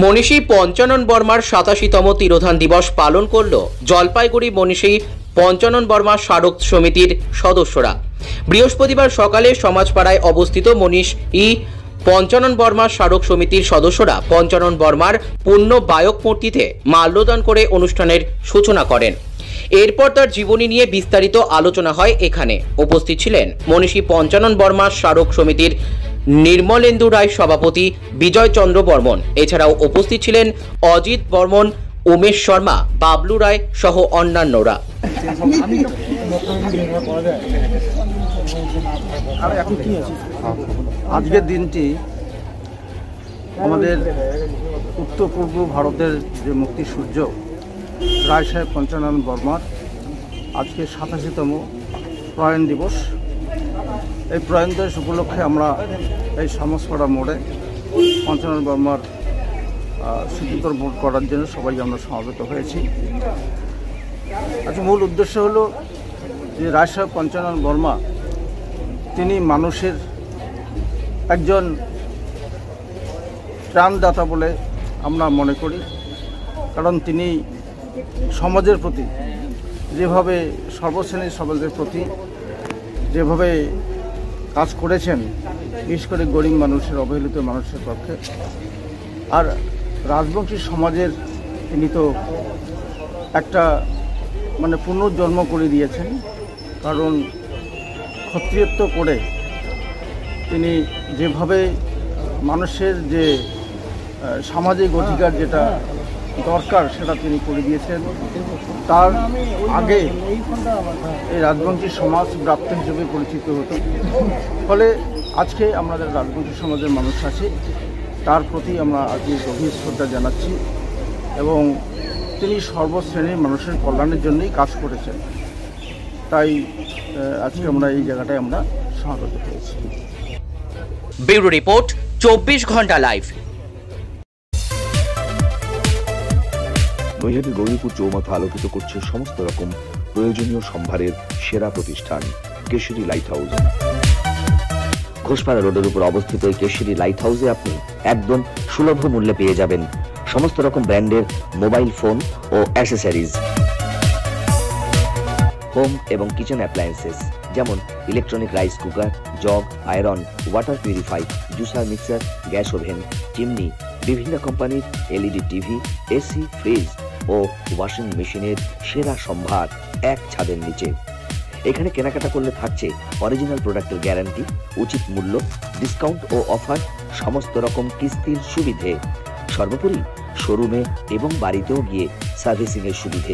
মনীষী পঞ্চানন বর্মার সাতাশিতম তিরোধান দিবস পালন করল জলপাইগুড়ি মনীষী পঞ্চানন বর্মা স্মারক সমিতির সদস্যরা। বৃহস্পতিবার সকালে সমাজপাড়ায় অবস্থিত মনীষ ই পঞ্চানন বর্মা স্মারক সমিতির সদস্যরা পঞ্চানন বর্মার পূর্ণ বায়ক মূর্তিতে মাল্যদান করে অনুষ্ঠানের সূচনা করেন। এরপর তার জীবনী নিয়ে বিস্তারিত আলোচনা হয় এখানে। উপস্থিত ছিলেন মনীষী পঞ্চানন বর্মা স্মারক সমিতির নির্মলেন্দু রায় সভাপতি বিজয় চন্দ্র বর্মন। এছাড়াও উপস্থিত ছিলেন অজিত বর্মন, উমেশ শর্মা, বাবলু রায় সহ অন্যান্যরা। আজকের দিনটি আমাদের উত্তর পূর্ব ভারতের যে মুক্তি সূর্য, রায় সাহেব পঞ্চানন বর্মার আজকে সাতাশিতম প্রয়াণ দিবস। এই প্রয়াণ দিবস উপলক্ষে আমরা এই সমাজপাড়া মোড়ে পঞ্চানন বর্মার স্মৃতিতর ভোট করার জন্য সবাই আমরা সমাবেত হয়েছি। আচ্ছা মূল উদ্দেশ্য হলো যে সাহেব পঞ্চানন বর্মা, তিনি মানুষের একজন ত্রাণদাতা বলে আমরা মনে করি। কারণ তিনি সমাজের প্রতি, যেভাবে সর্বশ্রেণীর সমাজের প্রতি, যেভাবে কাজ করেছেন, বিশেষ করে গরিব মানুষের, অবহেলিত মানুষের পক্ষে। আর রাজবংশী সমাজের তিনি তো একটা মানে পুনর্জন্ম করে দিয়েছেন, কারণ ক্ষত্রিয়ত্ব করে তিনি যেভাবে মানুষের যে সামাজিক অধিকার যেটা দরকার সেটা তিনি করে দিয়েছেন। তার আগে এই রাজবংশী সমাজ ব্রাত্য হিসেবে পরিচিত হতো। ফলে আজকে আমাদের রাজবংশী সমাজের মানুষ আছে, তার প্রতি আমরা আজকে গভীর শ্রদ্ধা জানাচ্ছি এবং তিনি সর্বশ্রেণীর মানুষের কল্যাণের জন্যই কাজ করেছেন। তাই আজকে আমরা এই জায়গাটায় আমরা স্বাগত পেয়েছি ব্যুরো রিপোর্ট, চব্বিশ ঘণ্টা লাইভ। নৈহাটি গৌরীপুর চৌমাথা আলোকিত করছে সমস্ত রকম প্রয়োজনীয় সম্ভারের সেরা প্রতিষ্ঠান, কেশরী লাইট হাউস ঘোষপাড়া রোডের উপর অবস্থিত এই কেশরী লাইট হাউসে আপনি একদম সুলভ মূল্যে পেয়ে যাবেন সমস্ত রকম ব্র্যান্ডের মোবাইল ফোন ও অ্যাসেসরিজ হোম এবং কিচেন অ্যাপ্লায়েন্সেস যেমন electronic rice cooker jug iron water purify juicer mixer gas oven chimney বিভিন্ন কোম্পানির এলইডি টিভি এসি ফ্রিজ ও ওয়াশিং মেশিনের সেরা সম্ভার এক ছাদের নিচে। এখানে কেনাকাটা করলে থাকছে অরিজিনাল প্রোডাক্টের গ্যারান্টি উচিত মূল্য ডিসকাউন্ট ও অফার সমস্ত রকম কিস্তির সুবিধে। সর্বোপরি শোরুমে এবং বাড়িতেও গিয়ে সার্ভিসিংয়ের সুবিধে।